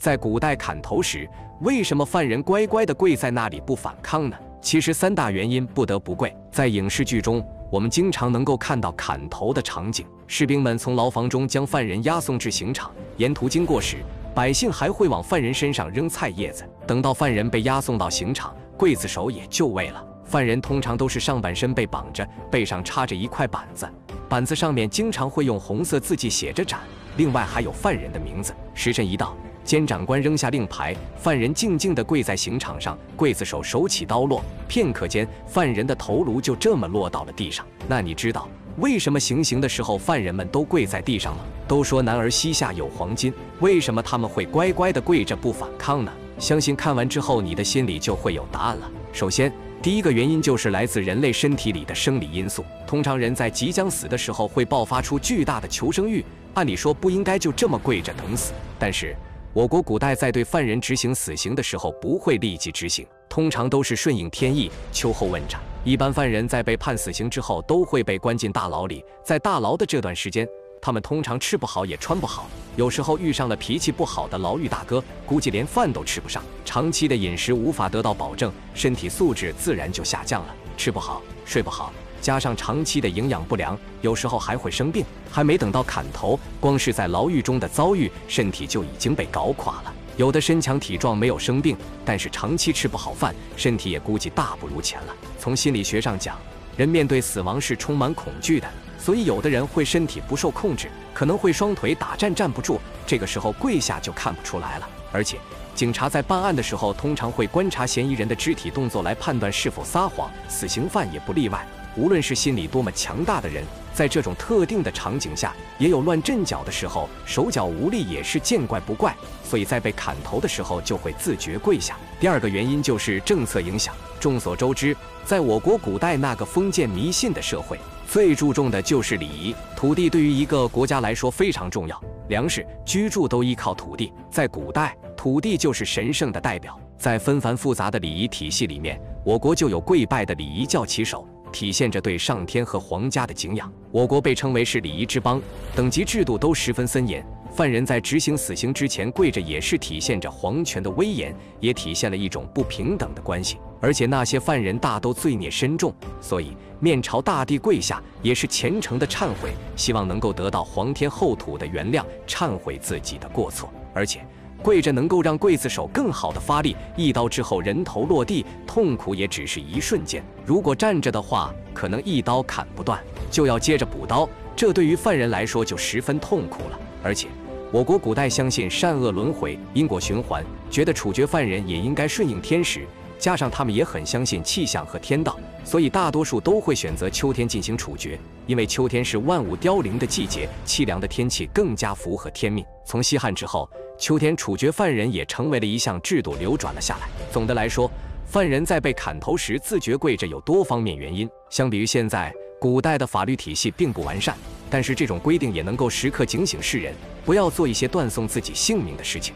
在古代砍头时，为什么犯人乖乖地跪在那里不反抗呢？其实三大原因不得不跪。在影视剧中，我们经常能够看到砍头的场景，士兵们从牢房中将犯人押送至刑场，沿途经过时，百姓还会往犯人身上扔菜叶子。等到犯人被押送到刑场，刽子手也就位了。犯人通常都是上半身被绑着，背上插着一块板子，板子上面经常会用红色字迹写着“斩”，另外还有犯人的名字。时辰一到，监斩官扔下令牌，犯人静静地跪在刑场上，刽子手手起刀落，片刻间，犯人的头颅就这么落到了地上。那你知道为什么行刑的时候犯人们都跪在地上吗？都说男儿膝下有黄金，为什么他们会乖乖地跪着不反抗呢？相信看完之后，你的心里就会有答案了。首先，第一个原因就是来自人类身体里的生理因素。通常人在即将死的时候会爆发出巨大的求生欲，按理说不应该就这么跪着等死。但是我国古代在对犯人执行死刑的时候不会立即执行，通常都是顺应天意，秋后问斩。一般犯人在被判死刑之后都会被关进大牢里，在大牢的这段时间，他们通常吃不好也穿不好，有时候遇上了脾气不好的牢狱大哥，估计连饭都吃不上。长期的饮食无法得到保证，身体素质自然就下降了，吃不好，睡不好，加上长期的营养不良，有时候还会生病。还没等到砍头，光是在牢狱中的遭遇，身体就已经被搞垮了。有的身强体壮，没有生病，但是长期吃不好饭，身体也估计大不如前了。从心理学上讲，人面对死亡是充满恐惧的，所以有的人会身体不受控制，可能会双腿打颤站不住，这个时候跪下就看不出来了，而且。警察在办案的时候，通常会观察嫌疑人的肢体动作来判断是否撒谎，死刑犯也不例外。无论是心理多么强大的人，在这种特定的场景下，也有乱阵脚的时候，手脚无力也是见怪不怪。所以在被砍头的时候，就会自觉跪下。第二个原因就是政策影响。众所周知，在我国古代那个封建迷信的社会，最注重的就是礼仪。土地对于一个国家来说非常重要，粮食、居住都依靠土地。在古代，土地就是神圣的代表。在纷繁复杂的礼仪体系里面，我国就有跪拜的礼仪教旗手。体现着对上天和皇家的敬仰。我国被称为是礼仪之邦，等级制度都十分森严。犯人在执行死刑之前跪着，也是体现着皇权的威严，也体现了一种不平等的关系。而且那些犯人大都罪孽深重，所以面朝大地跪下，也是虔诚的忏悔，希望能够得到皇天厚土的原谅，忏悔自己的过错。而且。跪着能够让刽子手更好的发力，一刀之后人头落地，痛苦也只是一瞬间。如果站着的话，可能一刀砍不断，就要接着补刀，这对于犯人来说就十分痛苦了。而且，我国古代相信善恶轮回、因果循环，觉得处决犯人也应该顺应天时。加上他们也很相信气象和天道，所以大多数都会选择秋天进行处决。因为秋天是万物凋零的季节，凄凉的天气更加符合天命。从西汉之后，秋天处决犯人也成为了一项制度，流转了下来。总的来说，犯人在被砍头时自觉跪着有多方面原因。相比于现在，古代的法律体系并不完善，但是这种规定也能够时刻警醒世人，不要做一些断送自己性命的事情。